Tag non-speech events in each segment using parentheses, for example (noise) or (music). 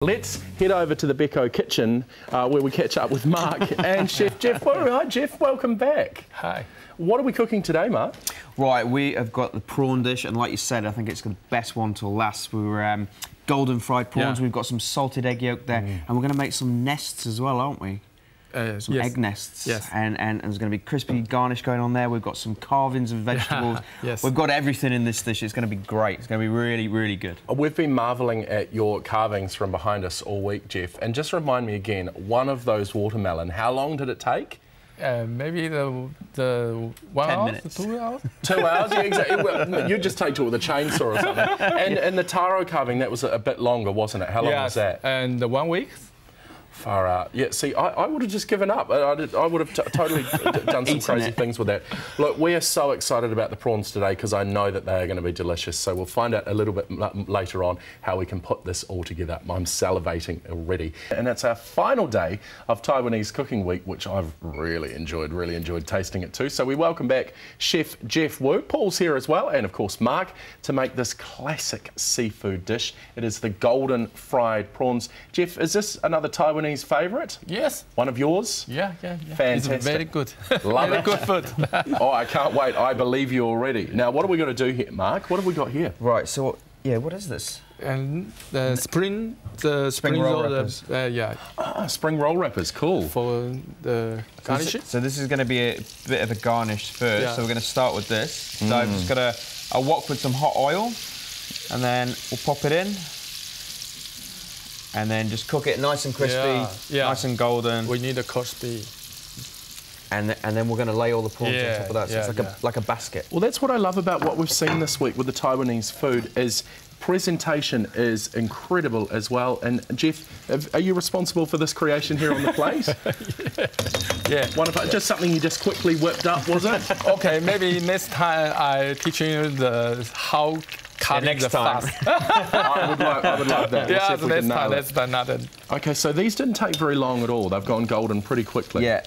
Let's head over to the Beko kitchen uh, where we catch up with Mark (laughs) and Chef Jeff. All right, Jeff, welcome back. Hi. What are we cooking today, Mark? Right, we have got the prawn dish, and like you said, I think it's the best one to last. We were um, golden fried prawns. Yeah. We've got some salted egg yolk there, and we're going to make some nests as well, aren't we? Uh, Some yes. egg nests. Yes. And, and, and there's going to be crispy garnish going on there. We've got some carvings of (laughs) vegetables. Yes. We've got everything in this dish. It's going to be great. It's going to be really, really good. Uh, We've been marvelling at your carvings from behind us all week, Jeff. And just remind me again, one of those watermelon, how long did it take? Uh, maybe the the one Ten hour, minutes. two hours. (laughs) Two hours, yeah, exactly. Well, you just take to it with a chainsaw or something. (laughs) And, and the taro carving, that was a bit longer, wasn't it? How long was that? And the one week. Far out. Yeah, see, I, I would have just given up. I, I, did- I would have totally done some (laughs) crazy it. things with that. Look, we are so excited about the prawns today because I know that they are going to be delicious. So we'll find out a little bit later on how we can put this all together. I'm salivating already. And it's our final day of Taiwanese Cooking Week, which I've really enjoyed, really enjoyed tasting it too. So we welcome back Chef Jeff Wu. Paul's here as well, and of course Mark, to make this classic seafood dish. It is the golden fried prawns. Jeff, is this another Taiwanese favourite? Yes. One of yours? Yeah, yeah, yeah. Fantastic. It's very good. (laughs) Love very it. good food. (laughs) Oh, I can't wait. I believe you already. Now, what are we going to do here, Mark? What have we got here? Right, so, yeah, what is this? and the spring, the spring, roll roll, wrappers. uh, yeah, Ah, spring roll wrappers. Cool. for the garnish. it. So this is going to be a bit of a garnish first. Yeah. So we're going to start with this. So I'm just going to, I'll wok with some hot oil, and then we'll pop it in, and then just cook it nice and crispy, Yeah, yeah. nice and golden, We need a crispy. and th- and then we're going to lay all the prawns on top of that. So yeah, it's like yeah. a like a basket. Well, that's what I love about what we've seen this week with the Taiwanese food is presentation is incredible as well. And Jeff, are you responsible for this creation here on the plate? (laughs) Yeah. Wonderful. Just something you just quickly whipped up, was it? (laughs) Okay, maybe next time I teach you the how cutting next the time. fast. (laughs) I would love, I would love that. We'll see yeah, we can next time nail it. that's another. Okay, so these didn't take very long at all. They've gone golden pretty quickly. Yeah.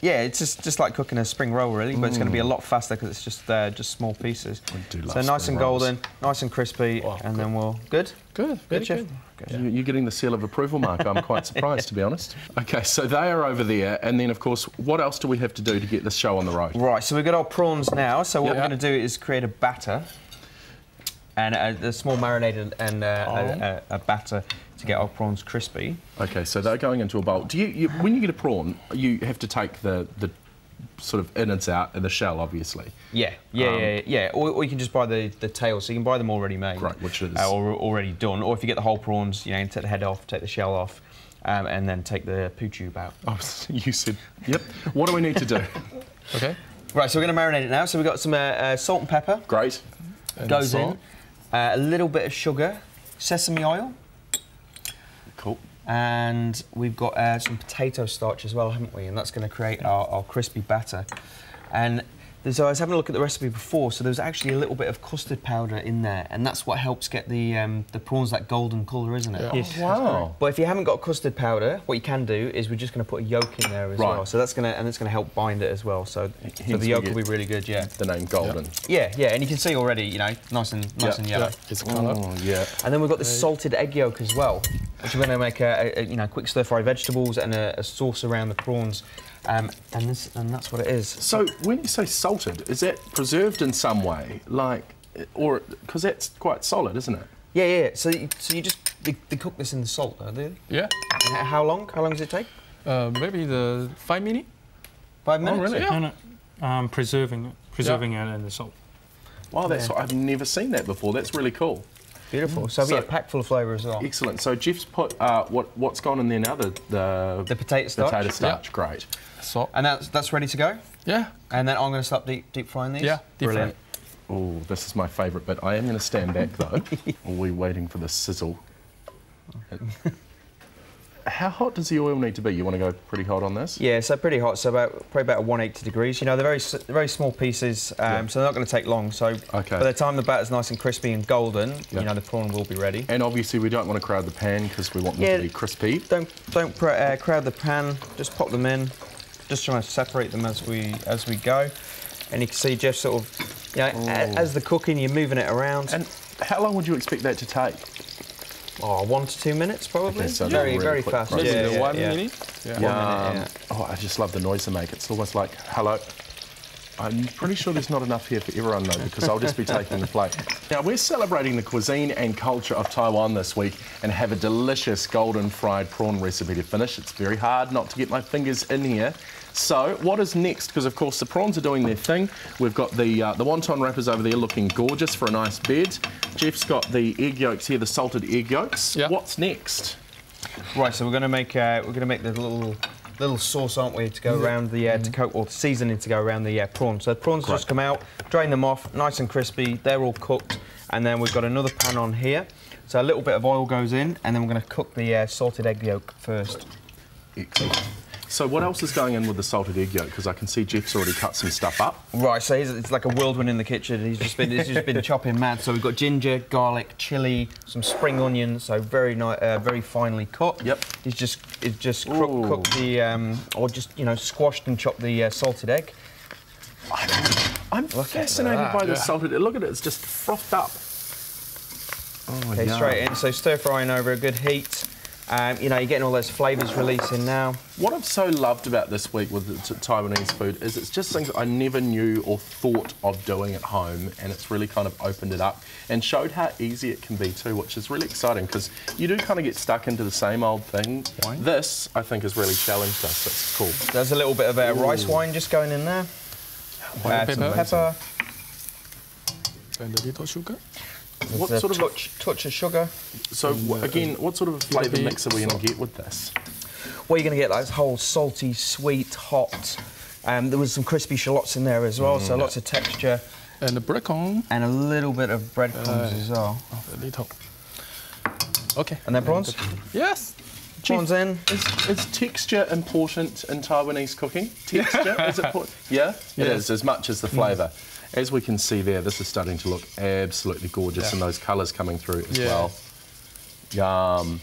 Yeah, it's just, just like cooking a spring roll, really, but it's going to be a lot faster because it's just uh, just small pieces. do love so nice and rolls. golden, nice and crispy, Oh, and then we'll good. Good, very chef. good. You- You're getting the seal of approval, Mark. I'm quite surprised, to be honest. Okay, so they are over there, and then, of course, what else do we have to do to get this show on the road? Right, so we've got our prawns now. So what Yeah. we're going to do is create a batter, and a, a small marinade and uh, Oh. a, a, a batter to get our prawns crispy. Okay, so they're going into a bowl. Do you, you when you get a prawn, you have to take the the sort of innards out and the shell, obviously. Yeah, yeah, Um, yeah, yeah. Or, or you can just buy the, the tail, so you can buy them already made. Right, which is- uh, or already done. Or if you get the whole prawns, you know, you take the head off, take the shell off, um, and then take the poo tube out. Oh, (laughs) you said. Yep. What do we need to do? Okay. Right, so we're going to marinate it now. So we've got some uh, uh, salt and pepper. Great. And goes salt. in. Uh, a little bit of sugar, sesame oil, Cool. and we've got uh, some potato starch as well, haven't we? And that's going to create our, our crispy batter. And there's, I was having a look at the recipe before, so there's actually a little bit of custard powder in there, and that's what helps get the um, the prawns that golden colour, isn't it? Yeah. Oh, wow. But if you haven't got custard powder, what you can do is we're just going to put a yolk in there as Right. well. So that's going to and it's going to help bind it as well. So, so the yolk will be really good. Yeah. The name Golden. Yeah, yeah, and you can see already, you know, nice and nice Yeah, and yellow. Yeah, it's color. Oh, yeah. And then we've got the salted egg yolk as well, which we're going to make a, a, you know quick stir fry vegetables and a, a sauce around the prawns, um, and this and that's what it is. So when you say salted, is that preserved in some way, like, or because that's quite solid, isn't it? Yeah, yeah. So you, so you just they, they cook this in the salt, don't they? Yeah. And how long? How long does it take? Uh, maybe the five minutes. Five minutes. really? Yeah. No, no. Um, preserving it, preserving it in the salt. Wow, that's I've never seen that before. That's really cool. Beautiful. So, So- yeah, packed full of flavour as well. Excellent. So Jeff's put uh, what what's gone in there now? The the, The potato starch. potato starch. Great. Salt. And that's that's ready to go. Yeah. And then I'm going to start deep deep frying these. Yeah, deep. Brilliant. Oh, this is my favourite bit. I am going to stand back though. (laughs) Are we waiting for the sizzle? (laughs) How hot does the oil need to be? You want to go pretty hot on this? Yeah, so pretty hot. So about probably about 180 degrees. You know, they're very very small pieces, um, Yeah. so they're not going to take long. So Okay. by the time the batter's nice and crispy and golden, Yeah. you know, the prawn will be ready. And obviously we don't want to crowd the pan because we want them Yeah. to be crispy. Don't don't pr- uh, crowd the pan. Just pop them in. Just trying to separate them as we as we go. And you can see Jeff sort of, you know, Oh. as the cooking, you're moving it around. And how long would you expect that to take? Oh, one to two minutes probably. Okay, so very, really very fast. Maybe Yeah, yeah, one yeah. minute. Yeah. Yeah. minute, Oh, I just love the noise they make. It's almost like, hello. I'm pretty sure there's not enough here for everyone though, because I'll just be (laughs) taking the plate. Now we're celebrating the cuisine and culture of Taiwan this week and have a delicious golden fried prawn recipe to finish. It's very hard not to get my fingers in here. So what is next? Because of course the prawns are doing their thing. We've got the uh, the wonton wrappers over there looking gorgeous for a nice bed. Jeff's got the egg yolks here, the salted egg yolks. Yeah. What's next? Right, so we're going to make uh, we're going to make the little little sauce, aren't we, to go around the uh, to coat or the seasoning to go around the uh, prawns. So the prawns just come out, drain them off, nice and crispy. They're all cooked, and then we've got another pan on here. So a little bit of oil goes in, and then we're going to cook the uh, salted egg yolk first. Excellent. So what else is going in with the salted egg yolk? Because I can see Jeff's already cut some stuff up. Right, so he's, it's like a whirlwind in the kitchen. He's just been he's just been (laughs) chopping mad. So we've got ginger, garlic, chili, some spring onions, so very nice, uh, very finely cut. Yep. He's just he's just Ooh. cooked, cooked the um, or just you know squashed and chopped the uh, salted egg. I'm Look fascinated that. by the Yeah. salted. Look at it, it's just frothed up. Oh, Okay, yeah. straight in. So stir frying over a good heat. Um, you know, you're getting all those flavours releasing now. What I've so loved about this week with the Taiwanese food is it's just things I never knew or thought of doing at home, and it's really kind of opened it up and showed how easy it can be too, which is really exciting because you do kind of get stuck into the same old thing. Wine? This, I think, has really challenged us. It's cool. There's a little bit of uh, rice wine just going in there. White Add some pepper. pepper. And a little sugar. What There's a sort of a- touch, touch of sugar. So w- again, what sort of flavour mix are we going to get with this? Well, you're going to get like this whole salty, sweet, hot. Um, there was some crispy shallots in there as well, so lots of texture And the bacon. and a little bit of breadcrumbs Uh, as well. Oh, a little. Okay. And then prawns? Yes. Prawns in. Is, is texture important in Taiwanese cooking? Texture? (laughs) is it important? Yeah? It Yeah. is, as much as the flavour. As we can see there, this is starting to look absolutely gorgeous Yeah. and those colours coming through as Yeah. well. Yum.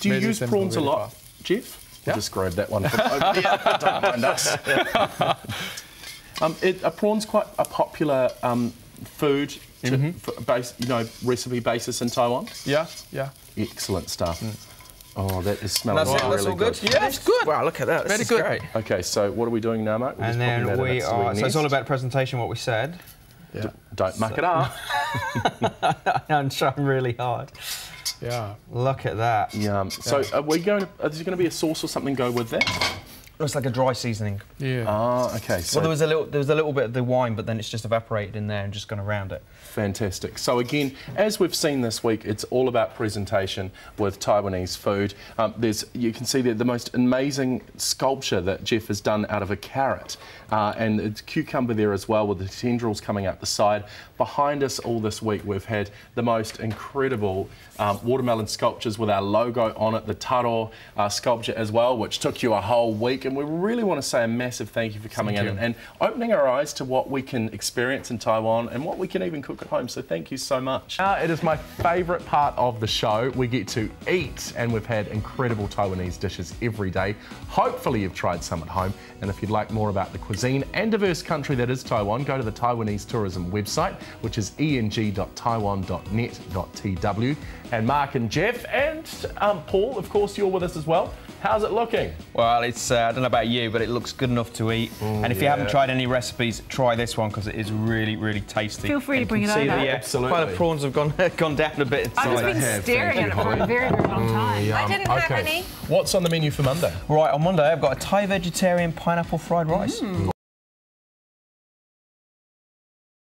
Do you Made use prawns a lot, fast. Jeff? We'll just grab that one from over there. Don't mind us. (laughs) um, it, are prawns quite a popular um, food, to, Mm-hmm. for base, you know, recipe basis in Taiwan? Yeah. Yeah. Excellent stuff. Oh, that is smelling That's it. really That's all good. good. Yeah, that's good. Wow, look at that. This Very is good. great. Okay, so what are we doing now, Mark? We're just And then we are. wee So it's all about presentation. What we said. Yeah. Don't muck it up. (laughs) I'm trying really hard. Yeah. Look at that. Yum. So are we going? To, is there going to be a sauce or something go with that? Looks like a dry seasoning. Yeah. Ah, okay. So Well, there was a little, there was a little bit of the wine, but then it's just evaporated in there and just gone around it. Fantastic. So again, as we've seen this week, it's all about presentation with Taiwanese food. Um, there's, you can see there the most amazing sculpture that Jeff has done out of a carrot, uh, and it's cucumber there as well with the tendrils coming out the side. Behind us all this week, we've had the most incredible um, watermelon sculptures with our logo on it, the Taro uh, sculpture as well, which took you a whole week. And we really want to say a massive thank you for coming Thank in and, and opening our eyes to what we can experience in Taiwan and what we can even cook at home. So thank you so much. Uh, it is my favourite part of the show. We get to eat, and we've had incredible Taiwanese dishes every day. Hopefully, you've tried some at home. And if you'd like more about the cuisine and diverse country that is Taiwan, go to the Taiwanese tourism website, which is eng.taiwan.net.tw. And Mark and Jeff and um, Paul, of course, you're with us as well. How's it looking? Well, it's uh, I don't know about you, but it looks good enough to eat. and if you haven't tried any recipes, try this one because it is really, really tasty. Feel free to bring it can see over. The, uh, Absolutely. Quite the prawns have gone (laughs) gone down a bit. I've just been have, staring at it for a very, very long time. I didn't have any. What's on the menu for Monday? Right on Monday, I've got a Thai vegetarian pineapple fried rice.